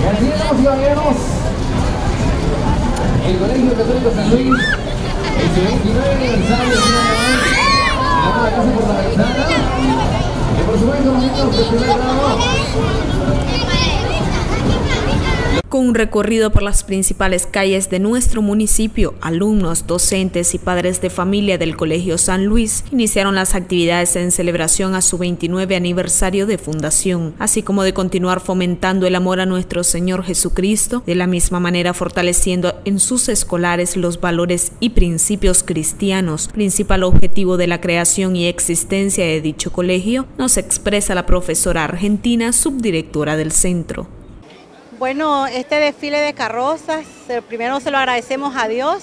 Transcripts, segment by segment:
Y así vamos, caballeros. El Colegio Católico San Luis, su 29 aniversario, por la supuesto, los de primer grado. Con un recorrido por las principales calles de nuestro municipio, alumnos, docentes y padres de familia del Colegio San Luis iniciaron las actividades en celebración a su 29 aniversario de fundación, así como de continuar fomentando el amor a nuestro Señor Jesucristo, de la misma manera fortaleciendo en sus escolares los valores y principios cristianos, principal objetivo de la creación y existencia de dicho colegio, nos expresa la profesora argentina, subdirectora del centro. Bueno, este desfile de carrozas, eh, primero se lo agradecemos a Dios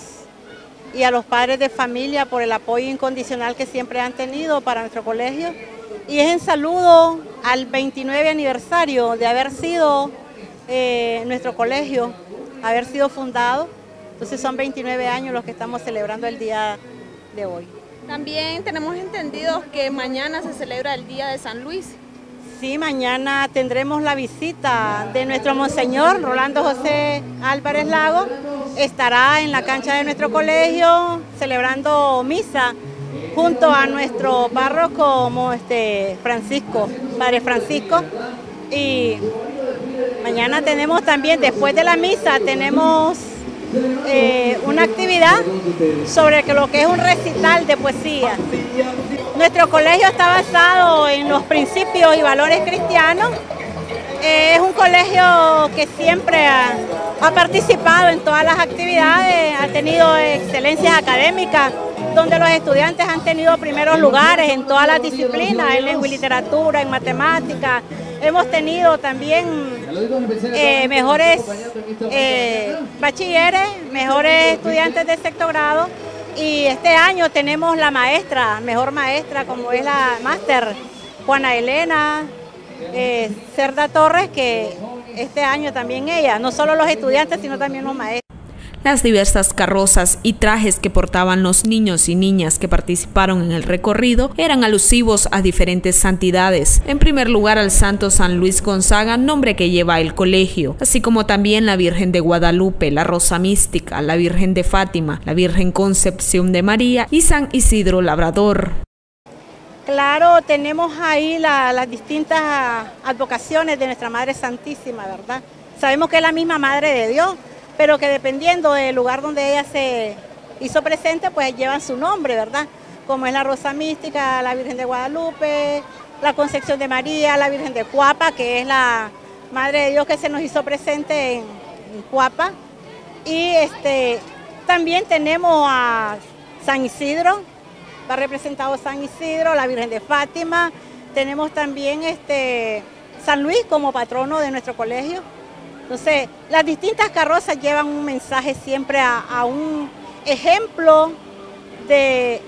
y a los padres de familia por el apoyo incondicional que siempre han tenido para nuestro colegio. Y es en saludo al 29 aniversario de haber sido eh, nuestro colegio, haber sido fundado. Entonces son 29 años los que estamos celebrando el día de hoy. También tenemos entendido que mañana se celebra el Día de San Luis. Sí, mañana tendremos la visita de nuestro Monseñor Rolando José Álvarez Lago. Estará en la cancha de nuestro colegio celebrando misa junto a nuestro párroco este Francisco, Padre Francisco. Y mañana tenemos también, después de la misa, tenemos eh, una actividad sobre lo que es un recital de poesía. Nuestro colegio está basado en los principios y valores cristianos. Eh, es un colegio que siempre ha, participado en todas las actividades, ha tenido excelencias académicas, donde los estudiantes han tenido primeros lugares en todas las disciplinas, en lengua y literatura, en matemáticas. Hemos tenido también eh, mejores eh, bachilleres, mejores estudiantes de sexto grado y este año tenemos la maestra, mejor maestra como es la máster Juana Elena eh, Cerda Torres, que este año también ella, no solo los estudiantes sino también los maestros. Las diversas carrozas y trajes que portaban los niños y niñas que participaron en el recorrido eran alusivos a diferentes santidades. En primer lugar al Santo San Luis Gonzaga, nombre que lleva el colegio, así como también la Virgen de Guadalupe, la Rosa Mística, la Virgen de Fátima, la Virgen Concepción de María y San Isidro Labrador. Claro, tenemos ahí la, las distintas advocaciones de nuestra Madre Santísima, ¿verdad? Sabemos que es la misma Madre de Dios, pero que dependiendo del lugar donde ella se hizo presente, pues llevan su nombre, ¿verdad? Como es la Rosa Mística, la Virgen de Guadalupe, la Concepción de María, la Virgen de Cuapa, que es la Madre de Dios que se nos hizo presente en, Cuapa. Y este, también tenemos a San Isidro, va representado San Isidro, la Virgen de Fátima, tenemos también este, San Luis como patrono de nuestro colegio. Entonces, las distintas carrozas llevan un mensaje siempre a, un ejemplo de,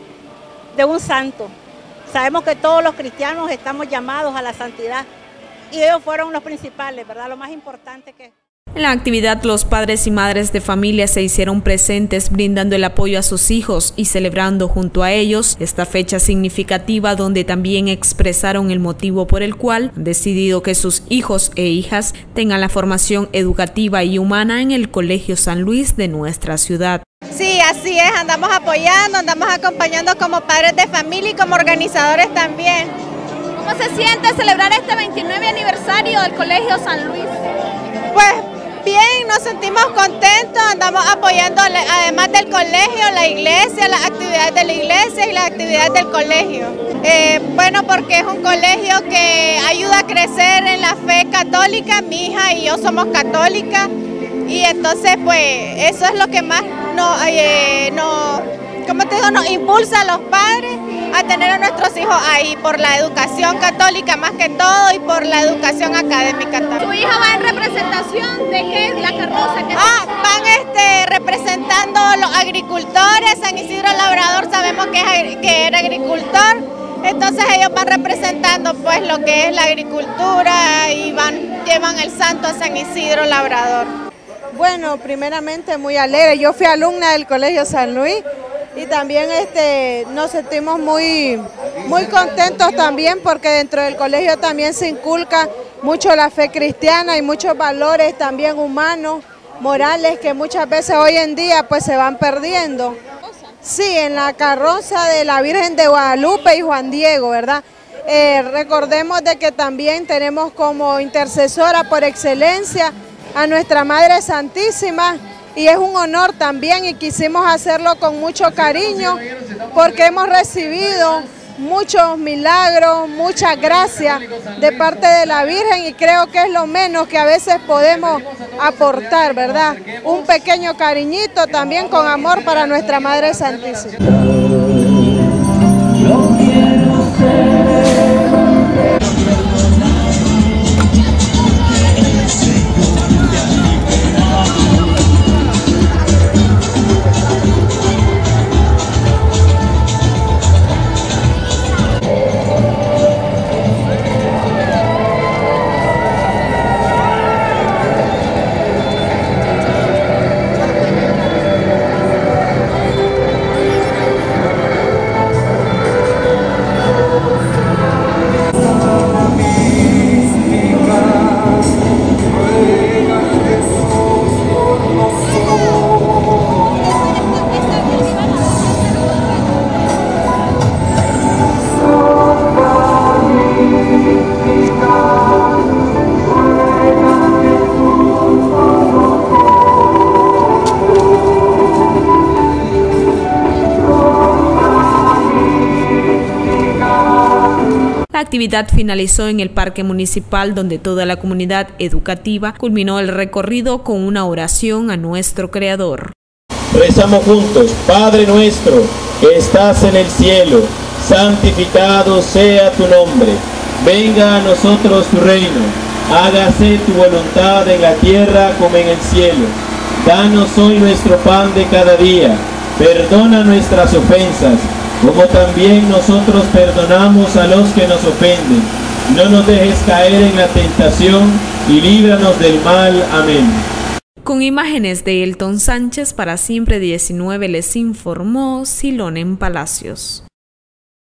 de, un santo. Sabemos que todos los cristianos estamos llamados a la santidad y ellos fueron los principales, ¿verdad? Lo más importante que... En la actividad, los padres y madres de familia se hicieron presentes brindando el apoyo a sus hijos y celebrando junto a ellos esta fecha significativa donde también expresaron el motivo por el cual han decidido que sus hijos e hijas tengan la formación educativa y humana en el Colegio San Luis de nuestra ciudad. Sí, así es, andamos apoyando, andamos acompañando como padres de familia y como organizadores también. ¿Cómo se siente celebrar este 29 aniversario del Colegio San Luis? Pues nos sentimos contentos, andamos apoyando además del colegio, la iglesia, las actividades de la iglesia y las actividades del colegio. Eh, bueno, porque es un colegio que ayuda a crecer en la fe católica, mi hija y yo somos católicas y entonces pues eso es lo que más nos, eh, no, como te digo, nos impulsa a los padres a tener a nuestros hijos ahí por la educación católica más que todo y por la educación académica también. ¿Tu hija va en representación de qué es la carroza? ah, van este, representando los agricultores, San Isidro Labrador sabemos que, que era agricultor, entonces ellos van representando pues lo que es la agricultura y van, llevan el santo a San Isidro Labrador. Bueno, primeramente muy alegre. Yo fui alumna del Colegio San Luis y también este, nos sentimos muy, muy contentos también porque dentro del colegio también se inculca mucho la fe cristiana y muchos valores también humanos, morales que muchas veces hoy en día pues se van perdiendo. Sí, en la carroza de la Virgen de Guadalupe y Juan Diego, ¿verdad? Eh, recordemos de que también tenemos como intercesora por excelencia a nuestra Madre Santísima, y es un honor también y quisimos hacerlo con mucho cariño porque hemos recibido muchos milagros, muchas gracias de parte de la Virgen y creo que es lo menos que a veces podemos aportar, ¿verdad? Un pequeño cariñito también con amor para nuestra Madre Santísima. Actividad finalizó en el Parque Municipal donde toda la comunidad educativa culminó el recorrido con una oración a nuestro Creador. Rezamos juntos, Padre nuestro, que estás en el cielo, santificado sea tu nombre, venga a nosotros tu reino, hágase tu voluntad en la tierra como en el cielo. Danos hoy nuestro pan de cada día, perdona nuestras ofensas como también nosotros perdonamos a los que nos ofenden. No nos dejes caer en la tentación y líbranos del mal. Amén. Con imágenes de Elton Sánchez para Siempre 19 les informó Silón en Palacios.